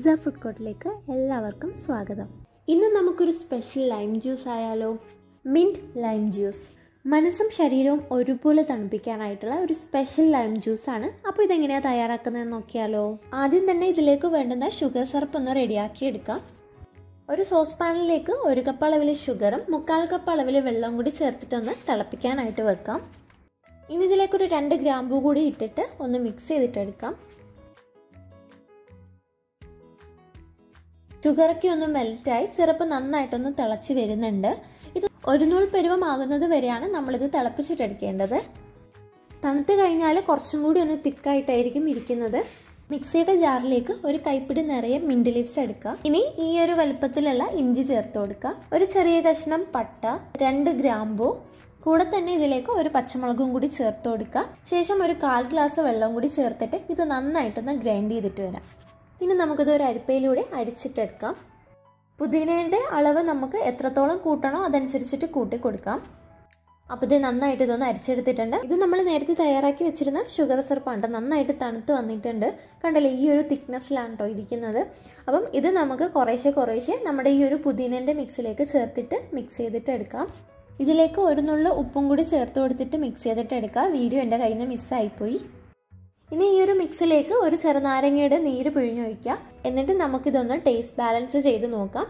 Pizza food കോർട്ടിലേക്ക് എല്ലാവർക്കും സ്വാഗതം. ഇന്ന് നമുക്കൊരു സ്പെഷ്യൽ ലൈം ജ്യൂസ് ആയാലോ? മിന്റ് ലൈം ജ്യൂസ് മനസ്സും ശരീരവും ഒരുപോലെ തണുപ്പിക്കാനായിട്ടുള്ള ഒരു സ്പെഷ്യൽ ലൈം ജ്യൂസ് ആണ്. അപ്പോൾ ഇതെങ്ങനെയാണ് തയ്യാറാക്കുന്നതെന്ന് നോക്കിയാലോ? ആദ്യം തന്നെ ഇതിലേക്ക് വേണ്ടുന്ന ഷുഗർ സിറപ്പ് ഒന്ന് റെഡിയാക്കി എടുക്കാം. ഒരു സോസ് പാനിലേക്ക് ഒരു കപ്പ് അളവിൽ ഷുഗറും മുക്കാൽ കപ്പ് അളവിൽ വെള്ളവും കൂടി ചേർത്തിട്ടൊന്ന് തിളപ്പിക്കാനായിട്ട് വെക്കാം. ഇനി ഇതിലേക്ക് ഒരു രണ്ട് ഗ്രാമ്പൂ കൂടി ഇട്ടിട്ട് ഒന്ന് മിക്സ് ചെയ്തിട്ടെടുക്കാം. ഷുഗറൊക്കെ ഒന്ന് മെൽറ്റായി സിറപ്പ് നന്നായിട്ടൊന്ന് തിളച്ച് വരുന്നുണ്ട്. ഇത് ഒരു നൂൽ പരുവമാകുന്നത് വരെയാണ് നമ്മളിത് തിളപ്പിച്ചിട്ടെടുക്കേണ്ടത്. തണുത്ത് കഴിഞ്ഞാൽ കുറച്ചും കൂടി ഒന്ന് തിക്കായിട്ടായിരിക്കും ഇരിക്കുന്നത്. മിക്സിയുടെ ജാറിലേക്ക് ഒരു കൈപ്പിടി നിറയെ മിന്റ് ലീവ്സ് എടുക്കുക. ഇനി ഈ ഒരു വലുപ്പത്തിലുള്ള ഇഞ്ചി ചേർത്ത് കൊടുക്കുക. ഒരു ചെറിയ കഷ്ണം പട്ട രണ്ട് ഗ്രാമ്പു കൂടെ തന്നെ ഇതിലേക്ക് ഒരു പച്ചമുളകും കൂടി ചേർത്ത് കൊടുക്കുക. ശേഷം ഒരു കാൽ ഗ്ലാസ് വെള്ളം കൂടി ചേർത്തിട്ട് ഇത് നന്നായിട്ടൊന്ന് ഗ്രൈൻഡ് ചെയ്തിട്ട് വരാം. ഇനി നമുക്കിത് ഒരു അരിപ്പയിലൂടെ അരിച്ചിട്ടെടുക്കാം. പുതിനയുടെ അളവ് നമുക്ക് എത്രത്തോളം കൂട്ടണോ അതനുസരിച്ചിട്ട് കൂട്ടി കൊടുക്കാം അപ്പോൾ ഇത് നന്നായിട്ട് ഇതൊന്ന് അരിച്ചെടുത്തിട്ടുണ്ട്. ഇത് നമ്മൾ നേരത്തെ തയ്യാറാക്കി വെച്ചിരുന്ന ഷുഗർ സിറപ്പാണ് നന്നായിട്ട് തണുത്ത് വന്നിട്ടുണ്ട്. കണ്ടല്ലേ ഈ ഒരു തിക്നെസ്സിലാണ് കേട്ടോ ഇരിക്കുന്നത്. അപ്പം ഇത് നമുക്ക് കുറേശ്ശെ കുറേശ്ശെ നമ്മുടെ ഈ ഒരു പുതിനേന്റെ മിക്സിലേക്ക് ചേർത്തിട്ട് മിക്സ് ചെയ്തിട്ട് എടുക്കാം. ഇതിലേക്ക് ഒരു നുള്ള ഉപ്പും കൂടി ചേർത്ത് കൊടുത്തിട്ട് മിക്സ് ചെയ്തിട്ട് എടുക്കാം. വീഡിയോ എന്റെ കയ്യിൽ നിന്ന് മിസ്സായിപ്പോയി ഇനി ഈ ഒരു മിക്സിലേക്ക് ഒരു ചെറുനാരങ്ങയുടെ നീര് പിഴിഞ്ഞൊഴിക്കുക എന്നിട്ട് നമുക്കിതൊന്ന് ടേസ്റ്റ് ബാലൻസ് ചെയ്ത് നോക്കാം.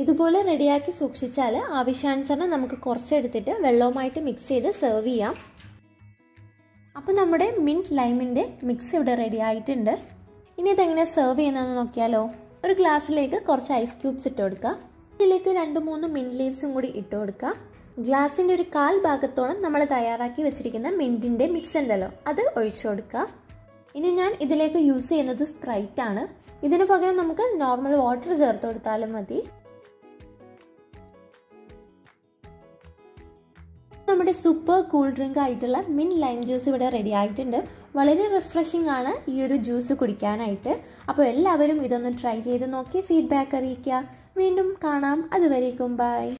ഇതുപോലെ റെഡിയാക്കി സൂക്ഷിച്ചാൽ ആവശ്യാനുസരണം നമുക്ക് കുറച്ചെടുത്തിട്ട് വെള്ളവുമായിട്ട് മിക്സ് ചെയ്ത് സെർവ് ചെയ്യാം. അപ്പോൾ നമ്മുടെ മിന്റ് ലൈമിന്റെ മിക്സ് ഇവിടെ റെഡി ആയിട്ടുണ്ട്. ഇനി ഇതെങ്ങനെ സെർവ് ചെയ്യുന്നതെന്ന് നോക്കിയാലോ. ഒരു ഗ്ലാസ്സിലേക്ക് കുറച്ച് ഐസ് ക്യൂബ്സ് ഇട്ട് കൊടുക്കുക ഇതിലേക്ക് രണ്ട് മൂന്ന് മിന്റ് ലീവ്സും കൂടി ഇട്ട് കൊടുക്കുക ഗ്ലാസിന്റെ ഒരു കാൽ ഭാഗത്തോളം നമ്മൾ തയ്യാറാക്കി വെച്ചിരിക്കുന്ന മിന്റിന്റെ മിക്സ് ഉണ്ടല്ലോ അത് ഒഴിച്ചു കൊടുക്കുക ഇനി ഞാൻ ഇതിലേക്ക് യൂസ് ചെയ്യുന്നത് സ്പ്രൈറ്റ് ആണ്. ഇതിന് പകരം നമുക്ക് നോർമൽ വാട്ടർ ചേർത്ത് കൊടുത്താലും മതി. നമ്മുടെ സൂപ്പർ കൂൾ ഡ്രിങ്ക് ആയിട്ടുള്ള മിൻ ലൈം ജ്യൂസ് ഇവിടെ റെഡി ആയിട്ടുണ്ട്. വളരെ റിഫ്രഷിംഗ് ആണ് ഈ ഒരു ജ്യൂസ് കുടിക്കാനായിട്ട്. അപ്പോൾ എല്ലാവരും ഇതൊന്ന് ട്രൈ ചെയ്ത് നോക്കി ഫീഡ്ബാക്ക് അറിയിക്കുക. വീണ്ടും കാണാം. അതുവരേക്കും ബൈ